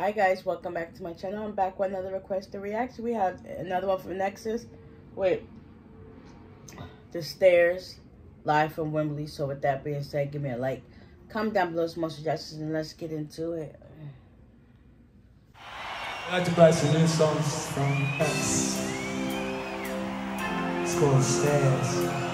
Hi guys, welcome back to my channel. I'm back with another request to react. We have another one from INXS with the stairs live from Wembley. So with that being said, give me a like. Comment down below some more suggestions and let's get into it. I'd like to play some new songs from Prince. It's called Stairs.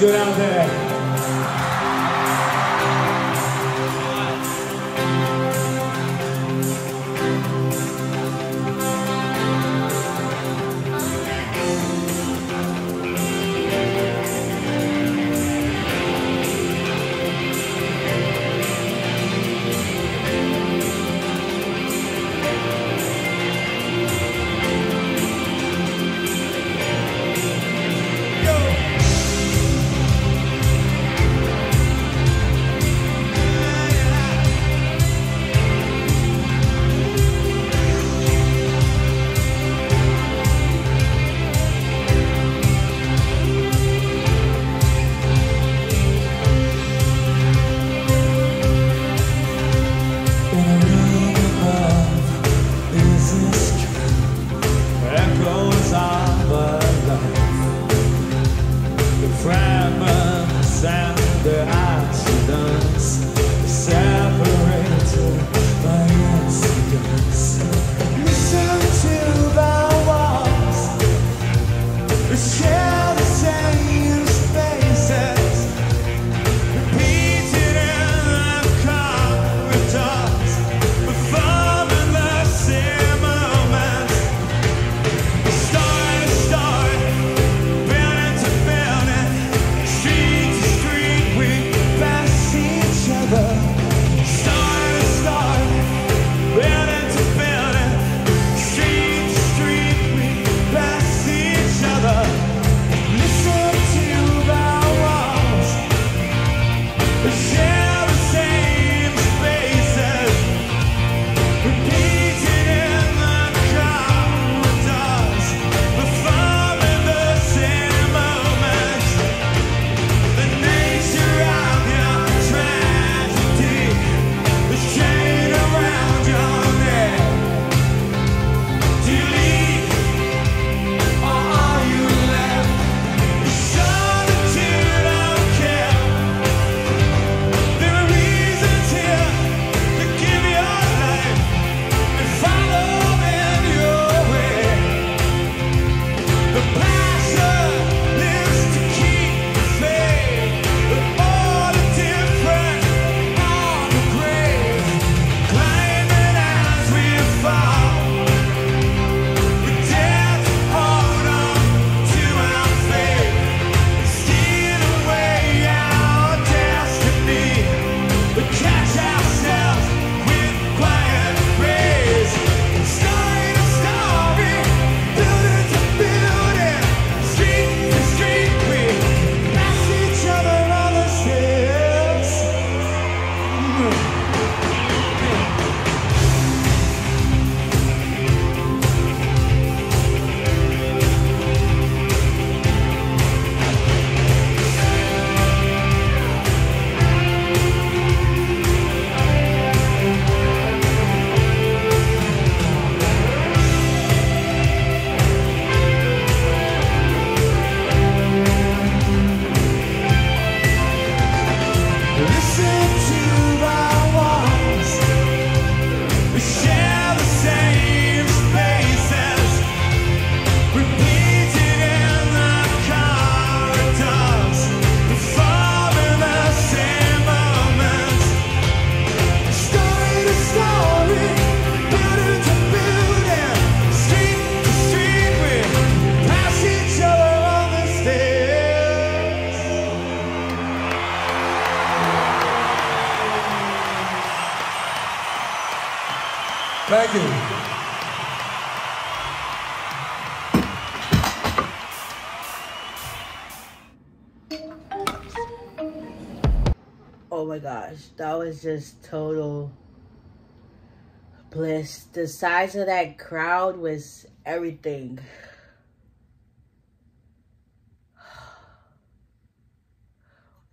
You doing out there? I. Thank you. Oh my gosh, that was just total bliss. The size of that crowd was everything.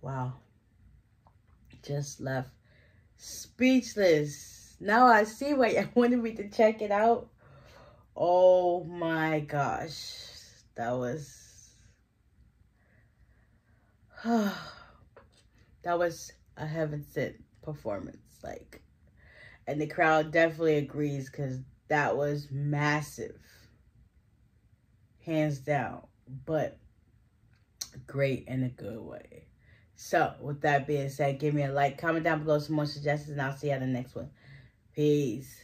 Wow. Just left speechless. Now I see why you wanted me to check it out. Oh my gosh. That was... that was a heaven sent performance. Like, and the crowd definitely agrees because that was massive. Hands down. But great in a good way. So, with that being said, give me a like, comment down below some more suggestions, and I'll see you on the next one. Peace.